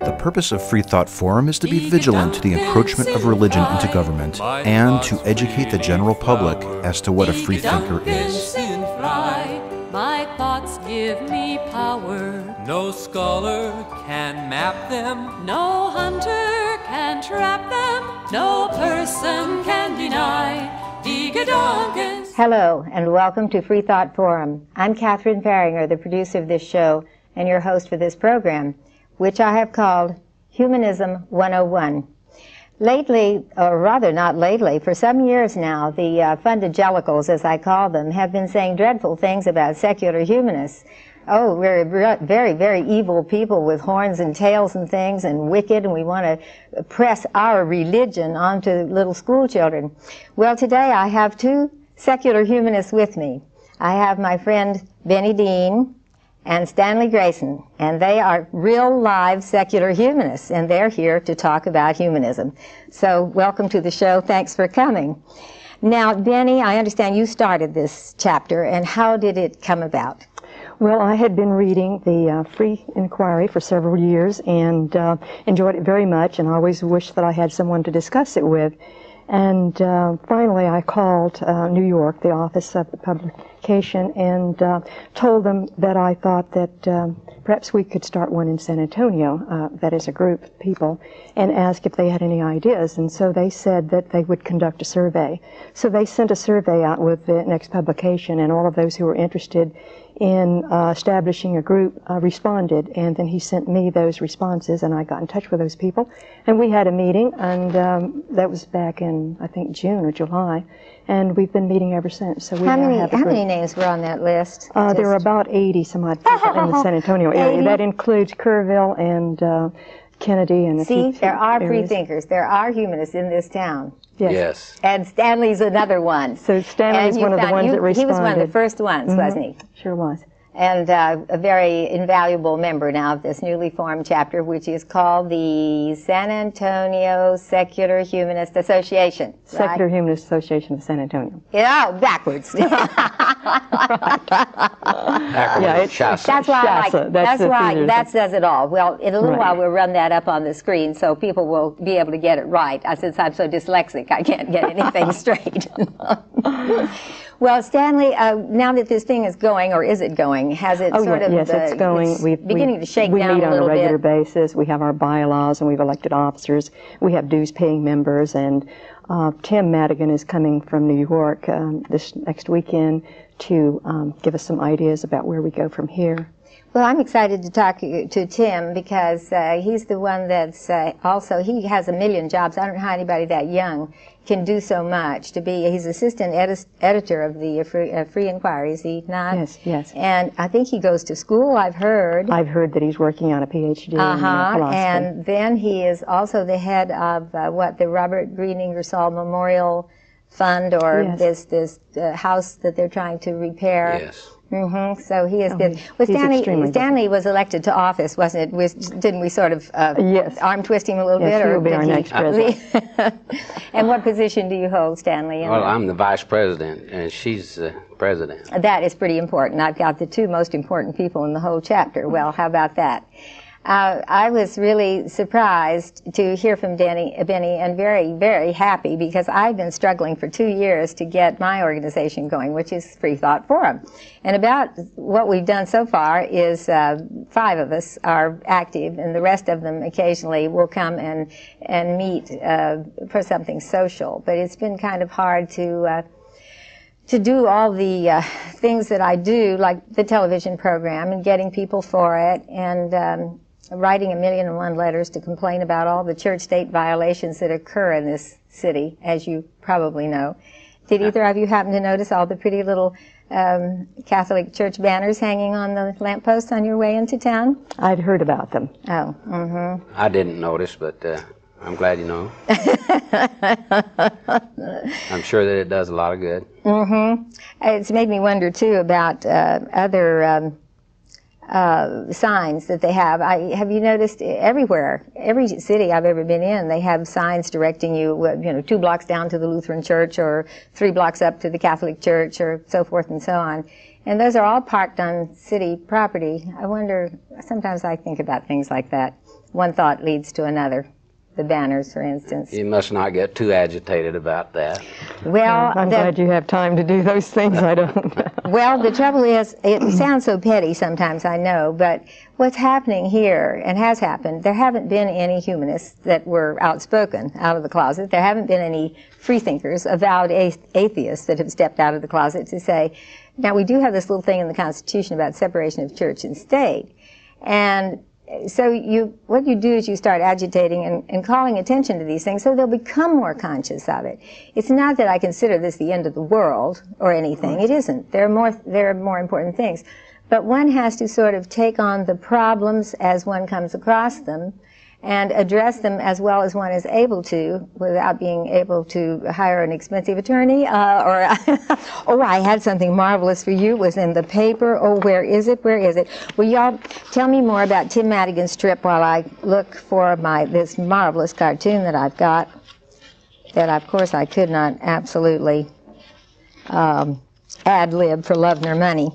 The purpose of Free Thought Forum is to be vigilant to the encroachment of religion into government and to educate the general public as to what a free thinker is. My thoughts give me power. No scholar can map them. No hunter can trap them. No person can deny. Hello, and welcome to Free Thought Forum. I'm Catherine Fahringer, the producer of this show and your host for this program, which I have called Humanism 101. Lately, or rather not lately, for some years now, the uh, fundagelicals, as I call them, have been saying dreadful things about secular humanists. Oh, we're very, very evil people with horns and tails and things and wicked, and we want to press our religion onto little school children. Well, today I have two secular humanists with me. I have my friend Beni Dean and Stanley Greyson, and they are real live secular humanists, and they're here to talk about humanism. So, welcome to the show. Thanks for coming. Now, Beni, I understand you started this chapter, and how did it come about? Well, I had been reading the uh, Free Inquiry for several years and uh, enjoyed it very much, and always wished that I had someone to discuss it with. And uh, finally, I called uh, New York, the office of the publication, and uh, told them that I thought that um, perhaps we could start one in San Antonio, uh, that is a group of people, and ask if they had any ideas. And so they said that they would conduct a survey. So they sent a survey out with the next publication, and all of those who were interested in uh, establishing a group uh, responded, and then he sent me those responses, and I got in touch with those people, and we had a meeting, and um, that was back in I think June or July, and we've been meeting ever since. So we how many how many names were on that list? Uh, there were about 80 some odd people in the San Antonio area. That includes Kerrville and uh, Kennedy and see there are free thinkers there are humanists in this town. Yes, yes. and stanley's another one. So stanley's one of the ones you, that responded he was one of the first ones mm-hmm. wasn't he? Sure was and uh, a very invaluable member now of this newly formed chapter, which is called the San Antonio Secular Humanist Association. Secular right? Humanist Association of San Antonio. Yeah, backwards. right. yeah, it's, that's why I like, that's, that's why that says it all. Well, in a little right. while we'll run that up on the screen so people will be able to get it right. Uh, since I'm so dyslexic, I can't get anything straight. Well, Stanley, uh, now that this thing is going, or is it going? Has it oh, sort yeah, of? Yes, uh, it's going. It's We've, beginning we, to shake we down meet a on a regular bit. basis. We have our bylaws, and we've elected officers. We have dues-paying members, and uh, Tim Madigan is coming from New York um, this next weekend to um, give us some ideas about where we go from here. Well, I'm excited to talk to Tim because uh, he's the one that's uh, also, he has a million jobs. I don't know how anybody that young can do so much to be, he's assistant edi- editor of the Free, uh, Free Inquiry, is he not? Yes, yes. And I think he goes to school, I've heard. I've heard that he's working on a PhD uh-huh. in uh, philosophy. And then he is also the head of uh, what, the Robert Green Ingersoll Memorial Fund or yes. this, this uh, house that they're trying to repair. Yes. Mm-hmm. So he has oh, been. Well, Stanley, Stanley was elected to office, wasn't it? Was, didn't we sort of uh, yes. arm twist him a little yes, bit? Or be our next president. and what position do you hold, Stanley? Well, I'm the vice president, and she's the president. That is pretty important. I've got the two most important people in the whole chapter. Well, how about that? Uh, I was really surprised to hear from Danny, Beni and very, very happy because I've been struggling for two years to get my organization going, which is Free Thought Forum. And about what we've done so far is uh, five of us are active, and the rest of them occasionally will come and, and meet uh, for something social. But it's been kind of hard to uh, to do all the uh, things that I do, like the television program and getting people for it, and um, writing a million and one letters to complain about all the church state violations that occur in this city, as you probably know. Did either of you happen to notice all the pretty little um, Catholic church banners hanging on the lampposts on your way into town? I'd heard about them. Oh, mm-hmm. I didn't notice, but uh, I'm glad you know. I'm sure that it does a lot of good. Mm-hmm. It's made me wonder too about uh, other. Um, uh, signs that they have. I, have you noticed everywhere, every city I've ever been in, they have signs directing you, you know, two blocks down to the Lutheran church or three blocks up to the Catholic church or so forth and so on. And those are all parked on city property. I wonder, sometimes I think about things like that. One thought leads to another. The banners, for instance. You must not get too agitated about that. Well, I'm the- glad you have time to do those things. I don't. Well, the trouble is, it sounds so petty sometimes, I know, but what's happening here and has happened, there haven't been any humanists that were outspoken out of the closet. There haven't been any freethinkers, avowed atheists that have stepped out of the closet to say, now we do have this little thing in the Constitution about separation of church and state. And so you, what you do is you start agitating and, and calling attention to these things so they'll become more conscious of it. It's not that I consider this the end of the world or anything. It isn't. There are more, there are more important things. But one has to sort of take on the problems as one comes across them and address them as well as one is able to without being able to hire an expensive attorney uh, or oh i had something marvelous for you it was in the paper. Oh where is it? Where is it? Will y'all tell me more about tim madigan's trip while i look for my this marvelous cartoon that i've got that of course i could not absolutely um, ad lib for love nor money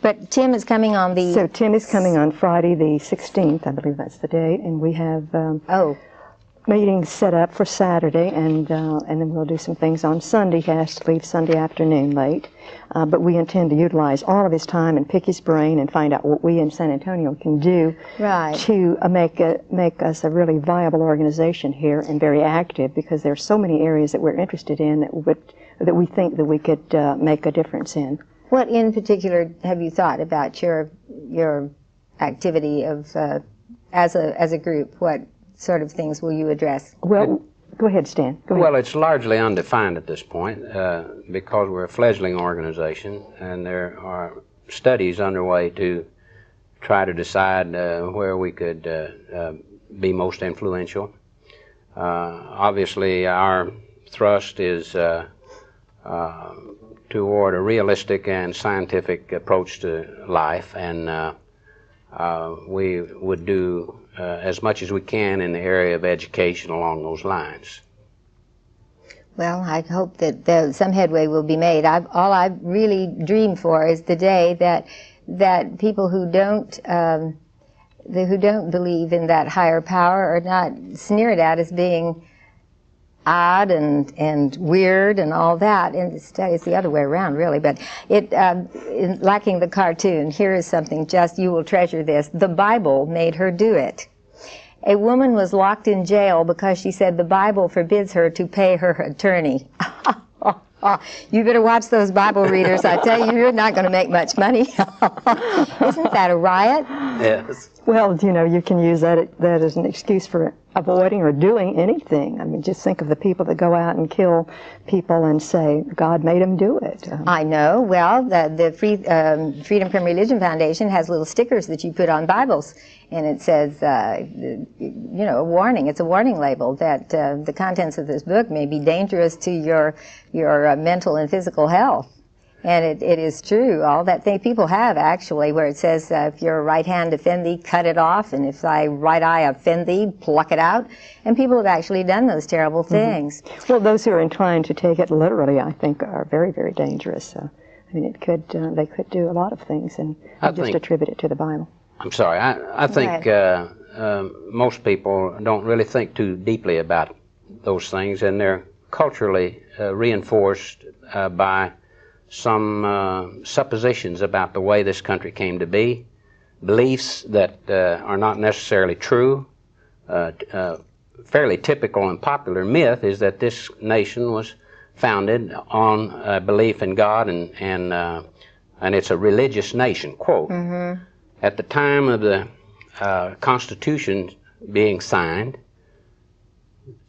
but tim is coming on the So Tim is coming on Friday, the 16th, I believe that's the date, and we have um, oh meetings set up for Saturday, and uh, and then we'll do some things on Sunday. He has to leave Sunday afternoon late, uh, but we intend to utilize all of his time and pick his brain and find out what we in San Antonio can do Right. to uh, make a, make us a really viable organization here and very active because there are so many areas that we're interested in that would that we think that we could uh, make a difference in. What in particular have you thought about your your activity of uh, as a as a group? What sort of things will you address? Well, go ahead, Stan. Go ahead. Well, it's largely undefined at this point uh, because we're a fledgling organization and there are studies underway to try to decide uh, where we could uh, uh, be most influential. Uh, obviously, our thrust is uh, uh, toward a realistic and scientific approach to life, and uh, uh, we would do uh, as much as we can in the area of education along those lines. Well, I hope that some headway will be made. I've, all I really dream for is the day that that people who don't um, the, who don't believe in that higher power are not sneered at as being odd and and weird and all that. And instead, it's the other way around, really. But it um, in, lacking the cartoon. Here is something just you will treasure this. The Bible made her do it. A woman was locked in jail because she said the Bible forbids her to pay her attorney. you better watch those Bible readers. I tell you, you're not going to make much money. Isn't that a riot? Yes. Well, you know, you can use that that as an excuse for avoiding or doing anything. I mean, just think of the people that go out and kill people and say God made them do it. Um, I know. Well, the, the Free, um, Freedom from Religion Foundation has little stickers that you put on Bibles, and it says, uh, you know, a warning. It's a warning label that uh, the contents of this book may be dangerous to your your uh, mental and physical health. And it, it is true. All that thing people have actually, where it says, uh, if your right hand offend thee, cut it off, and if thy right eye offend thee, pluck it out. And people have actually done those terrible things. well, those who are inclined to take it literally, I think, are very, very dangerous. Uh, I mean, it could uh, they could do a lot of things and I just think- attribute it to the Bible. I'm sorry. I, I think uh, um, most people don't really think too deeply about those things, and they're culturally uh, reinforced uh, by some uh, suppositions about the way this country came to be, beliefs that uh, are not necessarily true. Uh, uh, fairly typical and popular myth is that this nation was founded on a belief in God and and uh, and it's a religious nation. Quote at the time of the uh, Constitution being signed,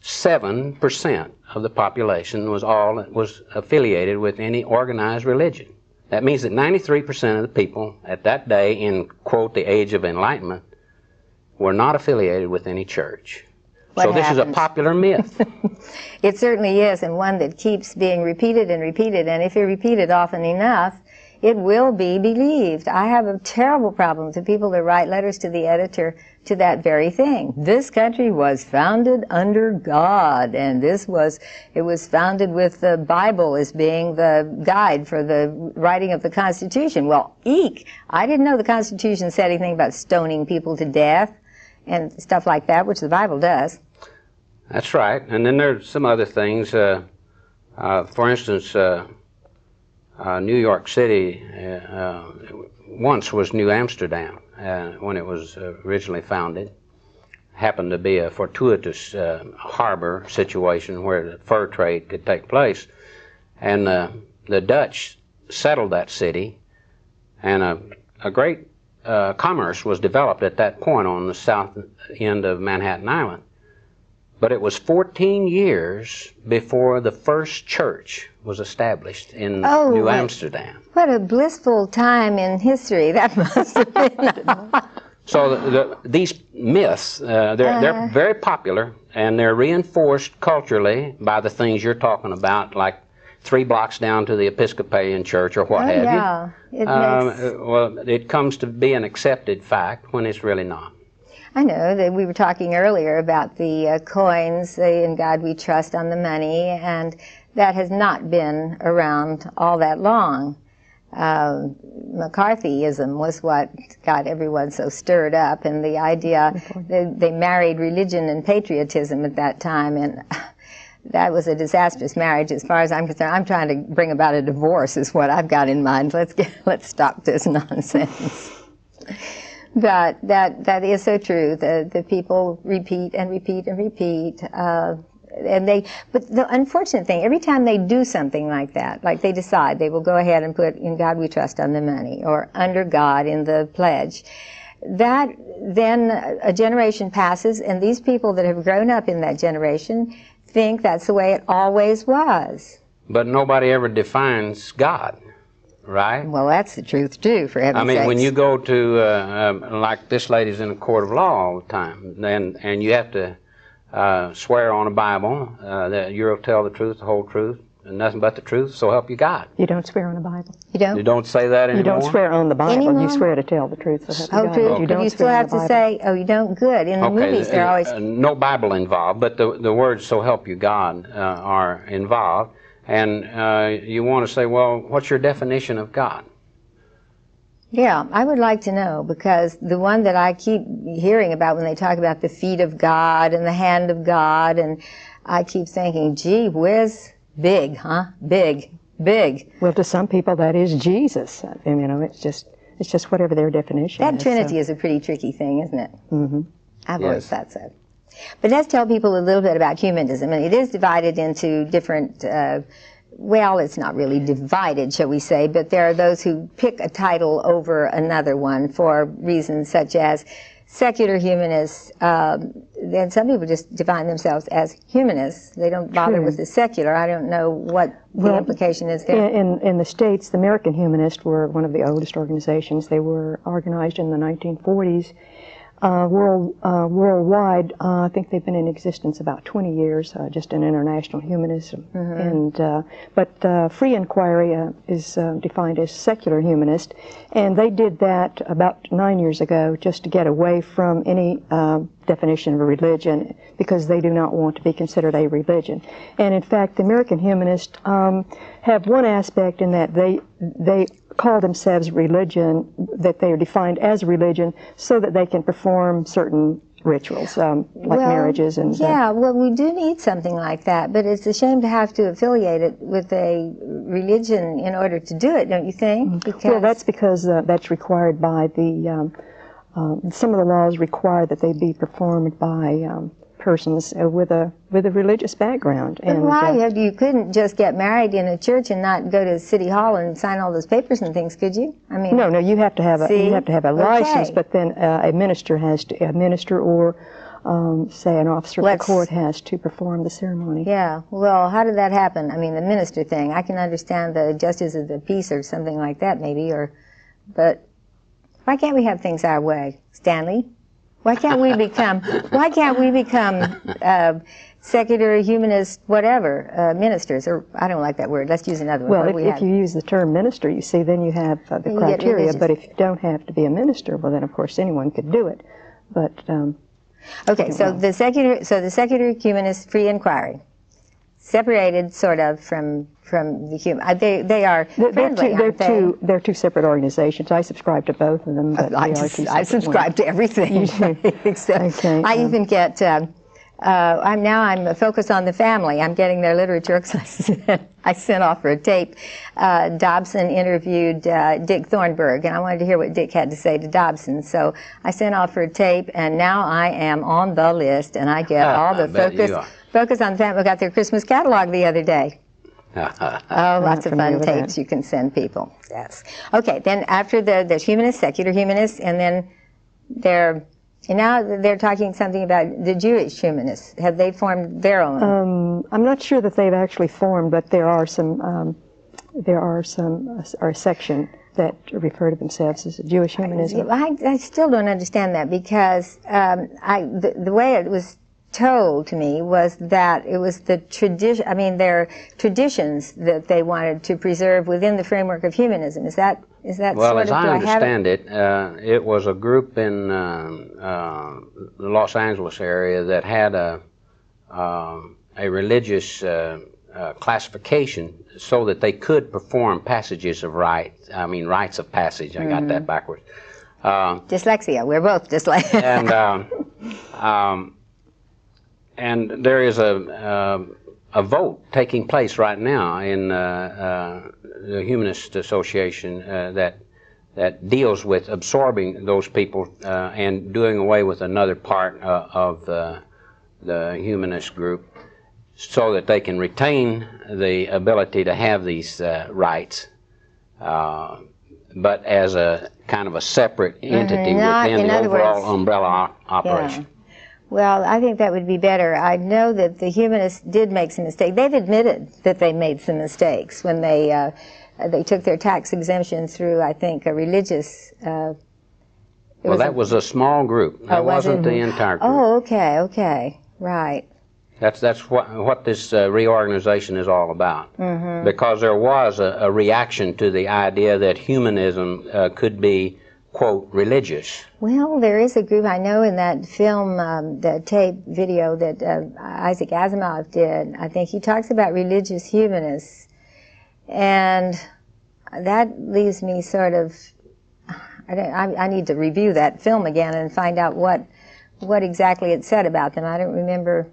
seven percent of the population was all was affiliated with any organized religion. That means that 93% of the people at that day, in quote the age of enlightenment, were not affiliated with any church. What so this is a popular myth. It certainly is, and one that keeps being repeated and repeated. And if you repeat it often enough, it will be believed. I have a terrible problem with people that write letters to the editor to that very thing. This country was founded under God, and this was, it was founded with the Bible as being the guide for the writing of the Constitution. Well, eek! I didn't know the Constitution said anything about stoning people to death and stuff like that, which the Bible does. That's right. And then there's some other things. Uh, uh, for instance, uh, uh New York City uh, uh, once was New Amsterdam when it was originally founded. Happened to be a fortuitous harbor situation where the fur trade could take place. And the Dutch settled that city, and a, a great uh, commerce was developed at that point on the south end of Manhattan Island. But it was 14 years before the first church was established in oh, New Amsterdam. What a blissful time in history that must have been. so the, the, these myths, uh, they're, uh, they're uh-huh. very popular and they're reinforced culturally by the things you're talking about, like three blocks down to the Episcopalian Church or what oh, have yeah. you. It um, makes... Well, it comes to be an accepted fact when it's really not. I know that we were talking earlier about the uh, coins, the "In God We Trust" on the money, and that has not been around all that long. Uh, McCarthyism was what got everyone so stirred up, and the idea they, they married religion and patriotism at that time, and that was a disastrous marriage as far as I'm concerned. I'm trying to bring about a divorce is what I've got in mind. Let's get, let's stop this nonsense. But that that is so true. The the people repeat and repeat and repeat. Uh, and they, but the unfortunate thing, every time they do something like that, like they decide they will go ahead and put "In God We Trust" on the money or "Under God" in the pledge, that then a generation passes, and these people that have grown up in that generation think that's the way it always was. But nobody ever defines God right? Well, that's the truth too. For heaven's I mean, sakes. when you go to uh, um, like this lady's in a court of law all the time, and and you have to uh, swear on a Bible uh, that you'll tell the truth, the whole truth, and nothing but the truth. So help you God. You don't swear on a Bible. You don't. You don't say that anymore. You don't swear on the Bible. Anymore? You swear to tell the truth. So oh, true. Okay. You don't. You still have to say, "Oh, you don't." Good. In the okay. movies, they're always uh, no Bible involved, but the the words "so help you God" uh, are involved. And uh, you want to say, well, what's your definition of God? Yeah, I would like to know because the one that I keep hearing about when they talk about the feet of God and the hand of God, and I keep thinking, gee whiz, big, huh? Big, big. Well, to some people, that is Jesus. I mean, you know, it's just it's just whatever their definition that is. That Trinity so. is a pretty tricky thing, isn't it? Mm-hmm. I've yes. always thought so. But let's tell people a little bit about humanism. And it is divided into different uh, well, it's not really divided, shall we say, but there are those who pick a title over another one for reasons such as secular humanists, um, and some people just define themselves as humanists. They don't bother True. with the secular. I don't know what the implication is there. In, in the States, the American Humanists were one of the oldest organizations. They were organized in the 1940s uh, world, uh, worldwide, uh, I think they've been in existence about 20 years, uh, just in international humanism. Mm-hmm. And uh, but uh, free inquiry is defined as secular humanist, and they did that about nine years ago, just to get away from any definition of a religion, because they do not want to be considered a religion. And in fact, the American humanists um, have one aspect in that they they call themselves religion, that they are defined as religion, so that they can perform certain rituals, um, like well, marriages and. Yeah, well, we do need something like that, but it's a shame to have to affiliate it with a religion in order to do it, don't you think? Mm-hmm. Because well, that's because uh, that's required by the. Um, uh, some of the laws require that they be performed by um, persons uh, with a with a religious background. But and, why? Uh, you couldn't just get married in a church and not go to City Hall and sign all those papers and things, could you? I mean, no, no. You have to have a you have to have a license, but then uh, a minister has to a minister or um, say an officer Let's, of the court has to perform the ceremony. Yeah. Well, how did that happen? I mean, the minister thing. I can understand the justice of the peace or something like that, maybe, or, but why can't we have things our way, Stanley? Why can't we become? Why can't we become uh, secular, humanist, whatever uh, ministers? Or I don't like that word. Let's use another Well, one. if, we if you use the term minister, you see, then you have uh, the You criteria. But if you don't have to be a minister, well, then of course anyone could do it. But um, Okay, so the secular, so the secular humanist free inquiry, separated sort of from from the human. Uh, they they are they're, they're friendly, two, they're aren't they? two they're two separate organizations. I subscribe to both of them, but I, just- I subscribe ones. to everything. You do? Except Okay, I um, even get. Um, uh, I'm now I'm focused on the family. I'm getting their literature because I sent, I sent off for a tape. Uh, Dobson interviewed uh, Dick Thornburgh, and I wanted to hear what Dick had to say to Dobson. So I sent off for a tape, and now I am on the list, and I get Ah, all the I bet you focus are. Focus on the family. We got their Christmas catalog the other day. Oh, lots of fun with that. tapes you can send people. Yes. Okay, then after the, there's humanists, secular humanists, and then they're, and now they're talking something about the Jewish humanists. Have they formed their own? Um, I'm not sure that they've actually formed, but there are some um, there are some uh, or a section that refer to themselves as Jewish humanism. I, I still don't understand that because um, I, the, the way it was told to me was that it was the tradition, I mean, their traditions that they wanted to preserve within the framework of humanism. Is that, is that Well, sort as of, I do I it? understand it, uh, it was a group in um, uh, the Los Angeles area that had a um, a religious uh, uh, classification so that they could perform passages of rites. I mean, rites of passage. I got Mm-hmm. that backwards. Um, Dyslexia. We're both dyslexic. and um, um, and there is a um a vote taking place right now in uh, uh, the Humanist Association uh, that that deals with absorbing those people uh, and doing away with another part uh, of the, the humanist group so that they can retain the ability to have these uh, rights, uh, but as a kind of a separate entity Mm-hmm. Within in the overall words- umbrella operation. Well, I think that would be better. I know that the humanists did make some mistakes. They've admitted that they made some mistakes when they uh, they took their tax exemption through, I think, a religious. Uh, Well, that a- was a small group. That Oh, was wasn't it? the entire group. Oh, okay, okay, right. That's that's what what this uh, reorganization is all about. Mm-hmm. Because there was a, a reaction to the idea that humanism uh, could be quote religious. Well, there is a group I know in that film, um, the tape video that uh, Isaac Asimov did. I think he talks about religious humanists, and that leaves me sort of. I, I, I need to review that film again and find out what what exactly it said about them. I don't remember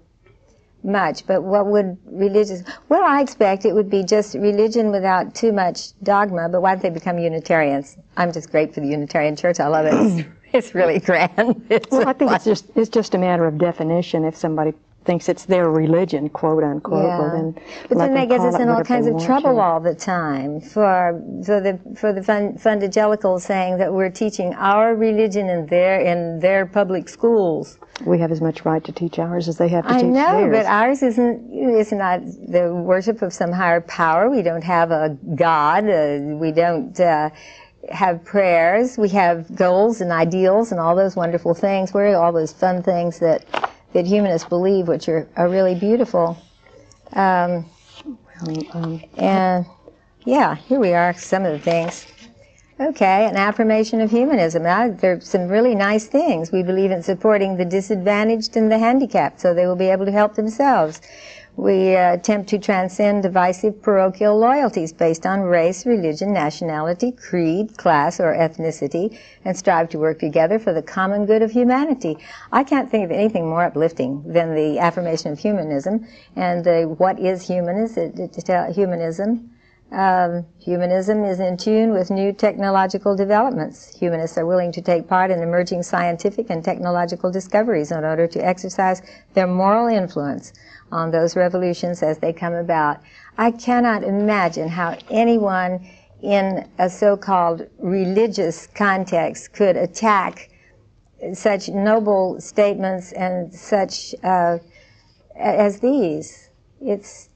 much, but what would religious? Well, I expect it would be just religion without too much dogma. But why don't they become Unitarians? I'm just great for the Unitarian Church. I love it. It's, it's really grand. It's Well, I think it's just it's just a matter of definition. If somebody thinks it's their religion, quote unquote, well then But then that gets us in all kinds of trouble all the time for for the for the fun, fundagelicals saying that we're teaching our religion in their in their public schools. We have as much right to teach ours as they have to teach. I teach know, theirs. but ours isn't is not the worship of some higher power. We don't have a God. Uh, we don't. Uh, have prayers, we have goals and ideals and all those wonderful things. Where are all those fun things that, that humanists believe, which are, are really beautiful? Um, and yeah, here we are, some of the things. Okay, an affirmation of humanism. Now, there's some really nice things. We believe in supporting the disadvantaged and the handicapped so they will be able to help themselves. We uh, attempt to transcend divisive parochial loyalties based on race, religion, nationality, creed, class, or ethnicity, and strive to work together for the common good of humanity. I can't think of anything more uplifting than the affirmation of humanism and the what is humanism. It, it, humanism. Um, humanism is in tune with new technological developments. Humanists are willing to take part in emerging scientific and technological discoveries in order to exercise their moral influence on those revolutions as they come about. I cannot imagine how anyone in a so-called religious context could attack such noble statements and such uh, as these. It's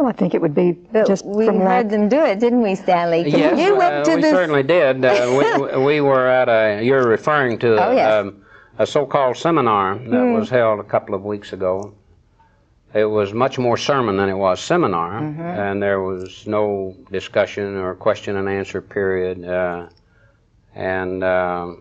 well, I think it would be but just we from heard lack, them do it, didn't we, Stanley? Yes, you uh, went to we this. certainly did. Uh, we, we were at a. You're referring to Oh, yes. um, a so-called seminar that mm. was held a couple of weeks ago. It was much more sermon than it was seminar, mm-hmm. and there was no discussion or question and answer period. Uh, and uh,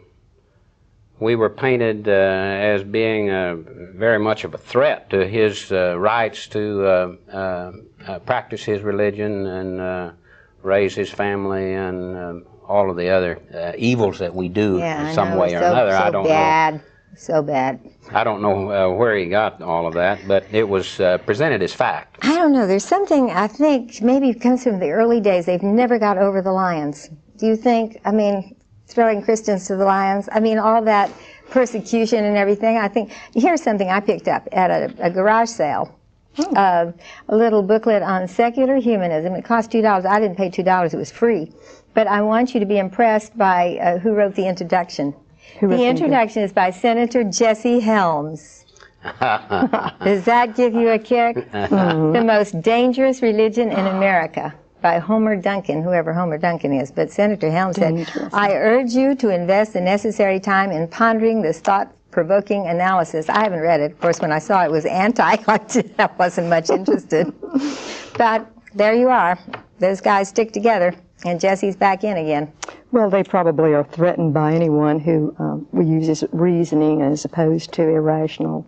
we were painted uh, as being uh, very much of a threat to his uh, rights to uh, practice his religion and raise his family and um, all of the other evils that we do yeah, in some way or so, another. So I don't bad. know. So bad. I don't know uh, where he got all of that, but it was uh, presented as fact. I don't know. There's something I think maybe comes from the early days. They've never got over the lions. Do you think? I mean, throwing Christians to the lions. I mean, all that persecution and everything. I think here's something I picked up at a, a garage sale. Hmm. Uh, a little booklet on secular humanism. It cost two dollars. I didn't pay two dollars. It was free. But I want you to be impressed by uh, who wrote the introduction. Who the introduction is by Senator Jesse Helms. Does that give you a kick? Mm-hmm. The most dangerous religion in America by Homer Duncan, whoever Homer Duncan is. But Senator Helms said, I urge you to invest the necessary time in pondering this thought provoking analysis. I haven't read it. Of course, when I saw it was anti, I wasn't much interested. but there you are. Those guys stick together, and Jesse's back in again. Well, they probably are threatened by anyone who um, uses reasoning as opposed to irrational.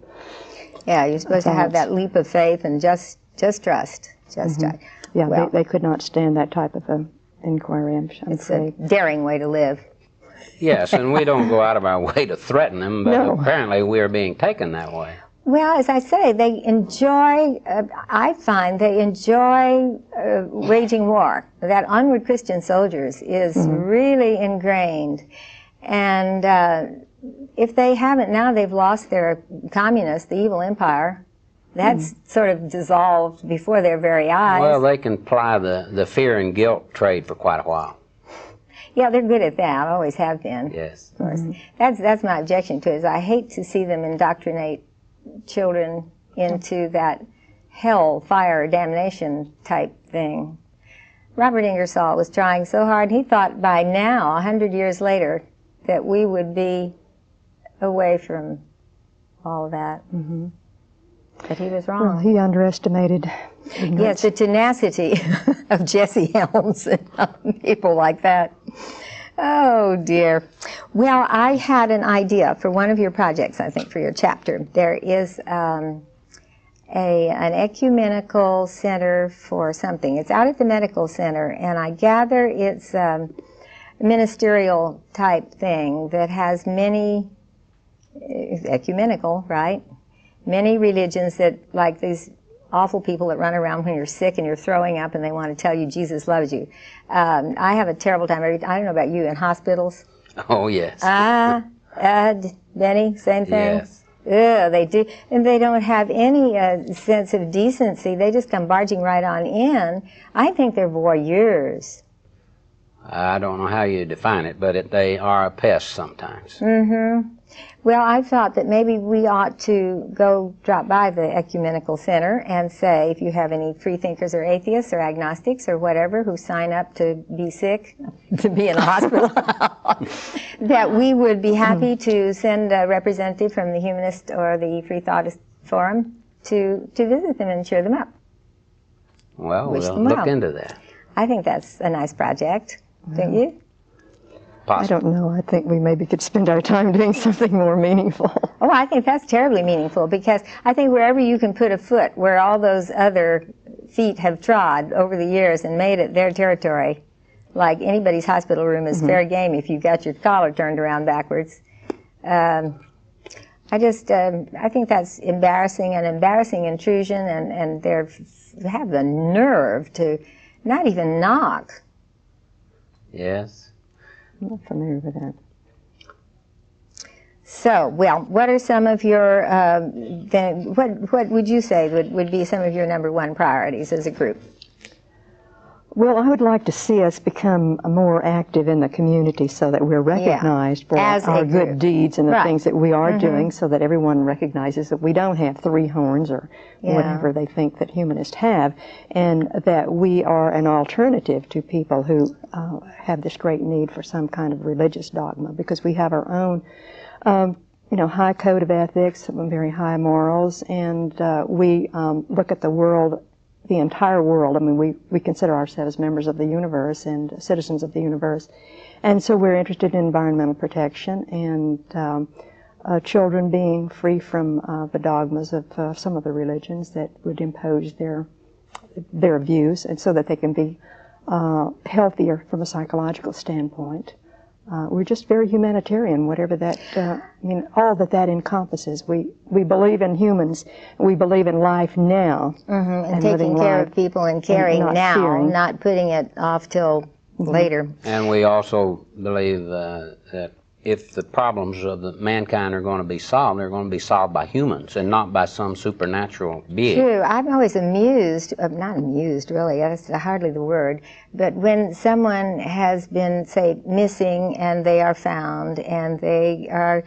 Yeah, you're supposed thoughts. to have that leap of faith and just just trust. Just mm-hmm. trust. Yeah, well, they, they, could not stand that type of a inquiry. I'm, I'm it's afraid. a daring way to live. Yes, and we don't go out of our way to threaten them, but no. apparently we are being taken that way. Well, as I say, they enjoy, uh, I find they enjoy uh, waging war. That onward Christian soldiers is mm-hmm. really ingrained. And uh, if they haven't, now they've lost their communist, the evil empire. That's mm-hmm. sort of dissolved before their very eyes. Well, they can ply the, the fear and guilt trade for quite a while. Yeah, they're good at that. I always have been. Yes. Of course. Mm-hmm. That's that's my objection to it. Is I hate to see them indoctrinate children into that hell, fire, damnation type thing. Robert Ingersoll was trying so hard. He thought by now, a hundred years later, that we would be away from all that. Mm-hmm. But he was wrong. Well, he underestimated. Yes, the tenacity of Jesse Helms and people like that. Oh dear. Well, I had an idea for one of your projects, I think, for your chapter. There is um, a, an ecumenical center for something. It's out at the medical center, and I gather it's um, a ministerial type thing that has many, ecumenical, right? Many religions that, like these awful people that run around when you're sick and you're throwing up and they want to tell you Jesus loves you. Um, I have a terrible time. Every, I don't know about you in hospitals. Oh yes. Ah, uh, Beni, same thing. Yes. Ugh, they do, and they don't have any uh, sense of decency. They just come barging right on in. I think they're voyeurs. I don't know how you define it, but it, they are a pest sometimes. Mm-hmm. Well, I thought that maybe we ought to go drop by the Ecumenical Center and say, if you have any free thinkers or atheists or agnostics or whatever who sign up to be sick, to be in a hospital, that we would be hmm. happy to send a representative from the Humanist or the Free Thoughtist Forum to, to visit them and cheer them up. Well, Wish we'll look well. into that. I think that's a nice project, don't you? Possible. I don't know. I think we maybe could spend our time doing something more meaningful. Oh, I think that's terribly meaningful because I think wherever you can put a foot where all those other feet have trod over the years and made it their territory, like anybody's hospital room is mm-hmm. fair game if you've got your collar turned around backwards. Um, I just, um, I think that's embarrassing, an embarrassing intrusion, and, and they have the nerve to not even knock. Yes. I'm not familiar with that. So, well, what are some of your, uh, then, what, what would you say would, would be some of your number one priorities as a group? Well, I would like to see us become more active in the community so that we're recognized yeah. for our good deeds and the right. things that we are mm-hmm. doing so that everyone recognizes that we don't have three horns or yeah. whatever they think that humanists have and that we are an alternative to people who uh, have this great need for some kind of religious dogma because we have our own um, you know, high code of ethics, very high morals, and uh, we um, look at the world, the entire world. I mean, we, we consider ourselves members of the universe and citizens of the universe. And so we're interested in environmental protection and um, uh, children being free from uh, the dogmas of uh, some of the religions that would impose their their views, and so that they can be uh, healthier from a psychological standpoint. Uh, we're just very humanitarian, whatever that, uh, I mean, all that that encompasses. We, we believe in humans. We believe in life now. Mm-hmm. And, and, taking care of people and caring not now, fearing. not putting it off till mm-hmm. later. And we also believe uh, that if the problems of the mankind are going to be solved, they're going to be solved by humans and not by some supernatural being. True. I'm always amused, uh, not amused really, that's hardly the word, but when someone has been, say, missing and they are found and they are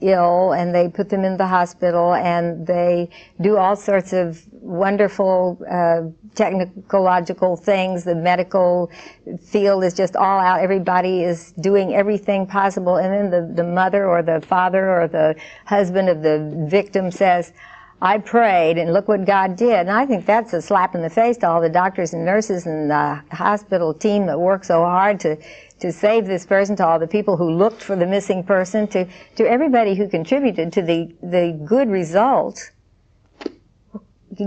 ill and they put them in the hospital and they do all sorts of wonderful uh, technological things. The medical field is just all out. Everybody is doing everything possible. And then the, the mother or the father or the husband of the victim says, I prayed and look what God did. And I think that's a slap in the face to all the doctors and nurses and the hospital team that worked so hard to to save this person, to all the people who looked for the missing person, to, to everybody who contributed to the, the good result,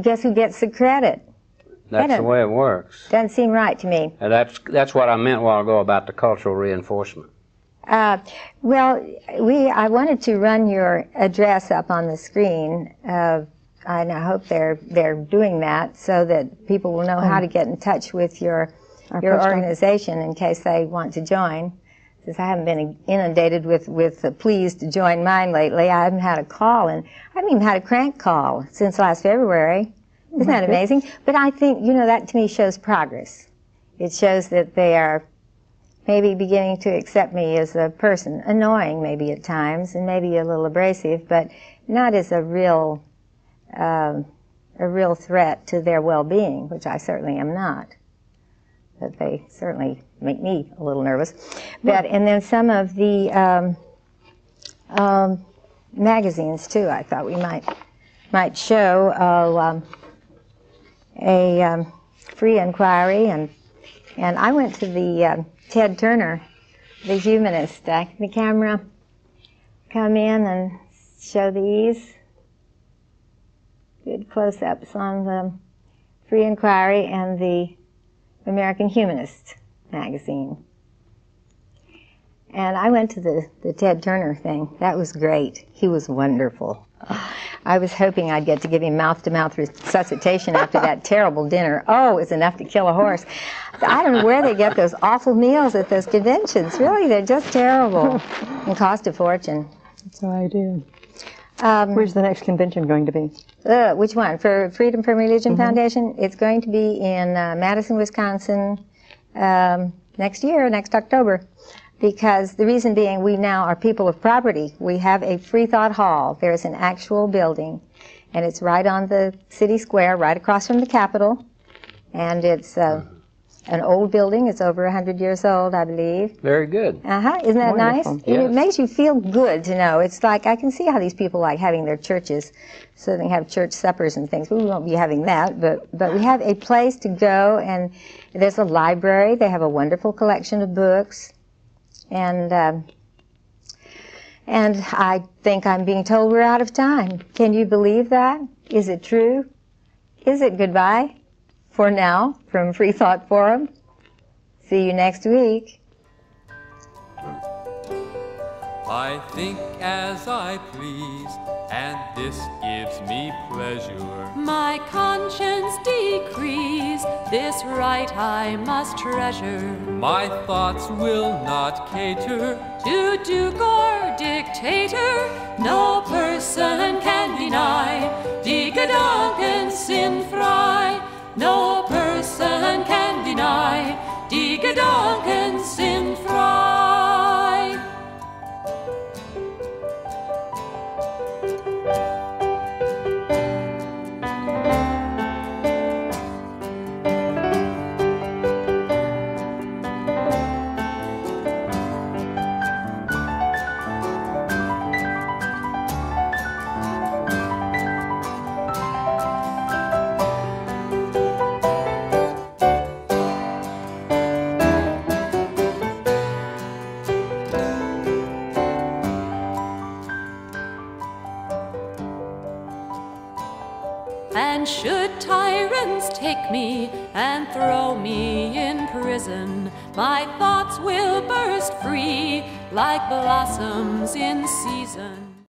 guess who gets the credit? That's the way it works. Doesn't seem right to me. And that's, that's what I meant a while ago about the cultural reinforcement. Uh, well, we, I wanted to run your address up on the screen, uh, and I hope they're, they're doing that so that people will know how to get in touch with your your organization in case they want to join. Since I haven't been inundated with, with pleas to join mine lately, I haven't had a call, and I haven't even had a crank call since last February. Isn't that amazing? But I think, you know, that to me shows progress. It shows that they are maybe beginning to accept me as a person. Annoying, maybe at times, and maybe a little abrasive, but not as a real, um, a real threat to their well-being, which I certainly am not But they certainly make me a little nervous. But and then some of the um, um, magazines too. I thought we might might show uh, um, a um, free inquiry and and I went to the uh, Ted Turner, the humanist. Uh, the camera come in and show these good close-ups on the free inquiry and the American Humanist magazine. And I went to the, the Ted Turner thing. That was great. He was wonderful. I was hoping I'd get to give him mouth to mouth resuscitation after that terrible dinner. Oh, it was enough to kill a horse. I don't know where they get those awful meals at those conventions. Really, they're just terrible and cost a fortune. That's what I do. Um, Where's the next convention going to be? Uh, which one? For Freedom from Religion mm-hmm. Foundation? It's going to be in uh, Madison, Wisconsin um, next year, next October. Because the reason being, we now are people of property. We have a free thought hall. There's an actual building, and it's right on the city square, right across from the Capitol. And it's uh, an old building. It's over 100 years old, I believe. Very good. Uh-huh. Isn't that Wonderful. nice? Yes. It makes you feel good to know. It's like, I can see how these people like having their churches so they can have church suppers and things. We won't be having that, but, but we have a place to go and there's a library. They have a wonderful collection of books. And, um, and I think I'm being told we're out of time. Can you believe that? Is it true? Is it goodbye? for now from Free Thought Forum. See you next week. I think as I please, and this gives me pleasure. My conscience decrees, this right I must treasure. My thoughts will not cater to duke or dictator. No person can deny, Decadunk prison, my thoughts will burst free like blossoms in season.